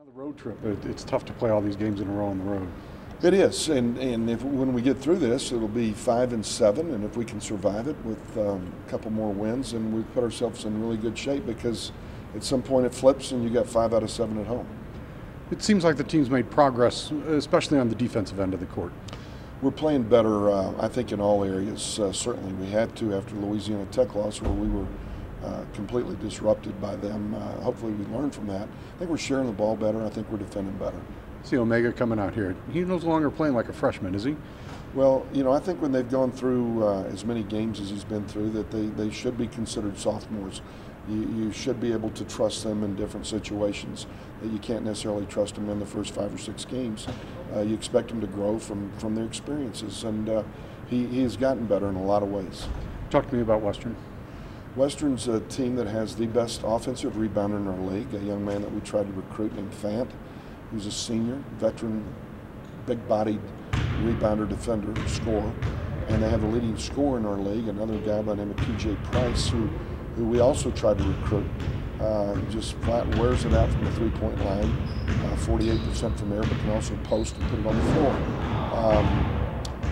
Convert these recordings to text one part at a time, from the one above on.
Another road trip. It, it's tough to play all these games in a row on the road. It is, and and if when we get through this, it'll be five and seven, and if we can survive it with um, a couple more wins, and we put ourselves in really good shape because at some point it flips, and you got five out of seven at home. It seems like the team's made progress, especially on the defensive end of the court. We're playing better, uh, I think, in all areas. Uh, certainly, we had to after Louisiana Tech loss, where we were uh, completely disrupted by them. Uh, hopefully, we learn from that. I think we're sharing the ball better. I think we're defending better. See Omega coming out here. He's no longer playing like a freshman, is he? Well, you know, I think when they've gone through uh, as many games as he's been through, that they, they should be considered sophomores. You, you should be able to trust them in different situations that you can't necessarily trust them in the first five or six games. Uh, you expect them to grow from, from their experiences, and uh, he, he has gotten better in a lot of ways. Talk to me about Western. Western's a team that has the best offensive rebounder in our league, a young man that we tried to recruit named Fant who's a senior, veteran, big bodied rebounder, defender, scorer. And they have a leading scorer in our league, another guy by the name of TJ Price, who, who we also tried to recruit. Uh, just flat wears it out from the three point line, uh, 48% from there, but can also post and put it on the floor. Um,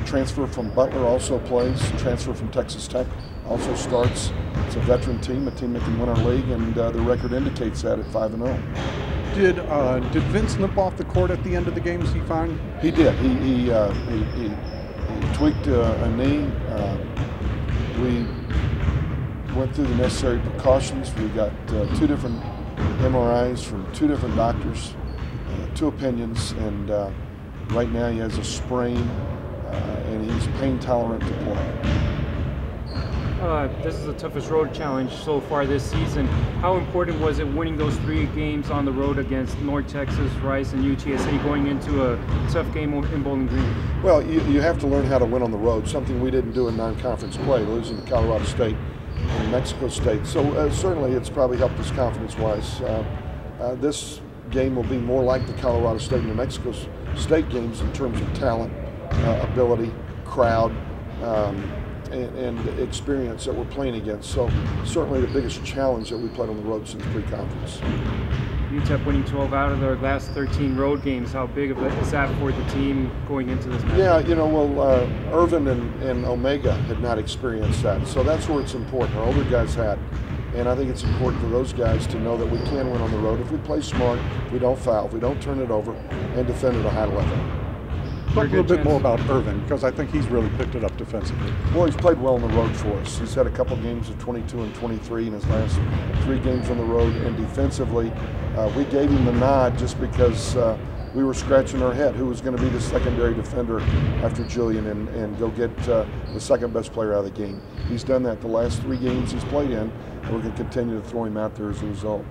transfer from Butler also plays, transfer from Texas Tech also starts. It's a veteran team, a team that can win our league, and uh, the record indicates that at 5 0. Did uh, did Vince limp off the court at the end of the game? Is he fine? He did. He he uh, he, he, he, tweaked uh, a knee. Uh, we went through the necessary precautions. We got uh, two different MRIs from two different doctors, uh, two opinions, and right now he has a sprain, and he's pain tolerant to play. Uh, this is the toughest road challenge so far this season. How important was it winning those three games on the road against North Texas, Rice, and UTSA going into a tough game in Bowling Green? Well, you, you have to learn how to win on the road, something we didn't do in non-conference play, losing to Colorado State and Mexico State. So uh, certainly it's probably helped us confidence-wise. Uh, uh, this game will be more like the Colorado State and New Mexico State games in terms of talent, uh, ability, crowd. Um, and, and, experience that we're playing against. So certainly the biggest challenge that we played on the road since pre-conference. UTEP winning 12 out of their last 13 road games. How big of a, is that for the team going into this match? Yeah, you know, well, uh, Earvin and, and Omega had not experienced that, so that's where it's important. Our older guys had. And I think it's important for those guys to know that we can win on the road if we play smart, if we don't foul, if we don't turn it over, and defend at a high level. Talk a little bit more about Earvin because I think he's really picked it up defensively. Well, he's played well on the road for us. He's had a couple games of 22 and 23 in his last three games on the road, and defensively, uh, we gave him the nod just because uh, we were scratching our head who was going to be the secondary defender after Julian and, and go get uh, the second best player out of the game. He's done that the last three games he's played in, and we're going to continue to throw him out there as a result.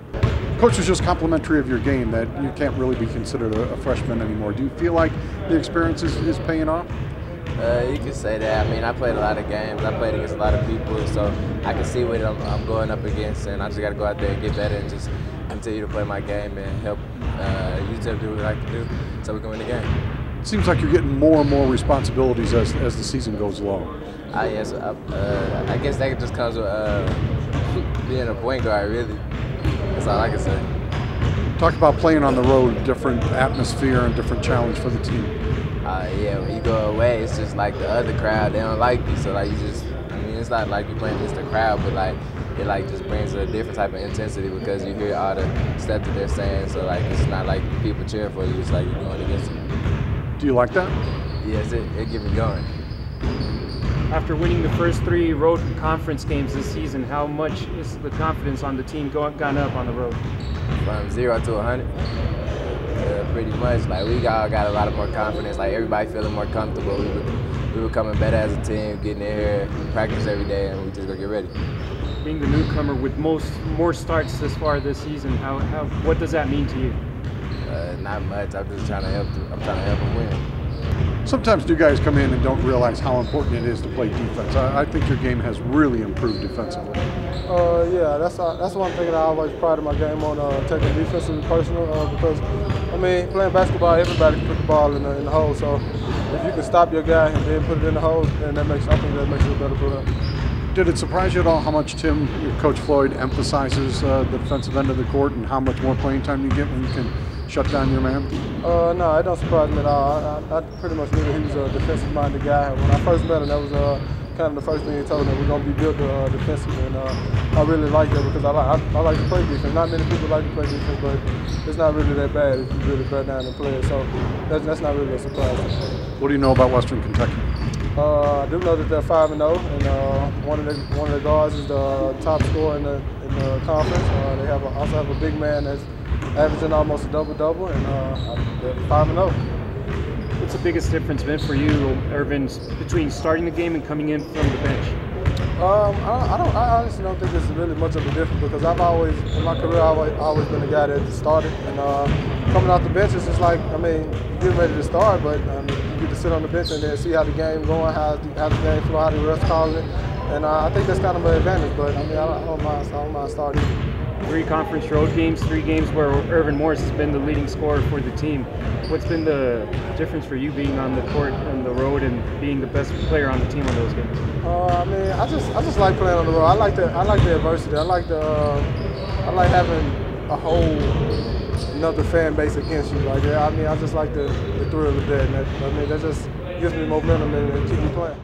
Coach was just complimentary of your game that you can't really be considered a, a freshman anymore. Do you feel like the experience is, is paying off? Uh, you could say that. I mean, I played a lot of games. I played against a lot of people, so I can see what I'm, I'm going up against, and I just got to go out there and get better and just continue to play my game and help uh, UTEP do what I can do so we can win the game. It seems like you're getting more and more responsibilities as, as the season goes along. Uh, yes, uh, uh, I guess that just comes with uh, being a point guard, really. That's all I can say. Talk about playing on the road, different atmosphere and different challenge for the team. Uh, yeah, when you go away, it's just like the other crowd, they don't like you. So, like, you just, I mean, it's not like you're playing against the crowd, but like, it like just brings a different type of intensity because you hear all the stuff that they're saying. So, like, it's not like people cheering for you, it's like you're going against them. Do you like that? Yes, it, it gets me going. After winning the first three road conference games this season, how much is the confidence on the team going, gone up on the road? From zero to 100. Uh, pretty much. Like we all got a lot of more confidence. Like everybody feeling more comfortable. We were, we were coming better as a team, getting in here, practice every day, and we just go get ready. Being the newcomer with most more starts this far this season, how, how what does that mean to you? Uh, not much. I'm just trying to help. I'm trying to help them win sometimes new guys come in and don't realize how important it is to play defense. I, I think your game has really improved defensively. Uh, yeah, that's uh, that's one thing that I always pride my game on uh, taking defensively personal uh, because I mean playing basketball, everybody can put the ball in the, in the hole. So if you can stop your guy and then put it in the hole, then that makes I think that makes you a better player. Did it surprise you at all how much Tim, Coach Floyd, emphasizes uh, the defensive end of the court and how much more playing time you get when you can shut down your man? Uh, no, it don't surprise me at all. I, I, I pretty much knew that he was a defensive-minded guy. When I first met him, that was uh, kind of the first thing he told me we're going to be built uh, defensively, and uh, I really like that because I like I, I, like to play defense. Not many people like to play defense, but it's not really that bad if you really bear down and play it. So that's, that's not really a surprise. What do you know about Western Kentucky? Uh, I do know that they're five and zero, and uh, one of the one of the guards is the top scorer in the in the conference. Uh, they have a, also have a big man that's averaging almost a double double, and uh, they're five and zero. What's the biggest difference been for you, Earvin, between starting the game and coming in from the bench? Um, I, I, don't. I honestly don't think there's really much of a difference because I've always, in my career, I've always, always been a guy that started, and uh, coming off the bench is just like, I mean, you're getting ready to start, but mean, you get to sit on the bench and then see how the game going, how the, how the game flow, how the refs calling it, and uh, I think that's kind of an advantage. But I mean, I don't, I don't mind. I don't mind starting three conference road games, three games where Earvin Morris has been the leading scorer for the team. What's been the difference for you being on the court on the road and being the best player on the team on those games? Uh, I mean, I just I just like playing on the road. I like the I like the adversity. I like the uh, I like having a whole another fan base against you. Like yeah, I mean, I just like the, the thrill of that. And that I mean, that just gives me momentum and, and keep me playing.